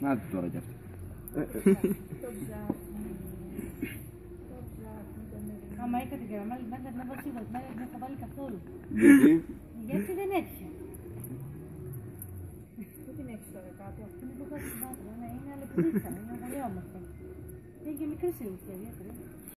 Να τώρα κι αυτό. Άμα είχα την μέσα δεν θα σίγουρα, δεν θα βάλει καθόλου. Γιατί; Γιατί δεν έτυχε. Πού την έχεις τώρα κάτω; Είναι που κάτω στην πάτρα, ναι, είναι αλεπιδίτσα, είναι πολύ όμορφη. Είναι και μικρή σε ηλικία, ιδιαίτερη.